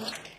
Okay.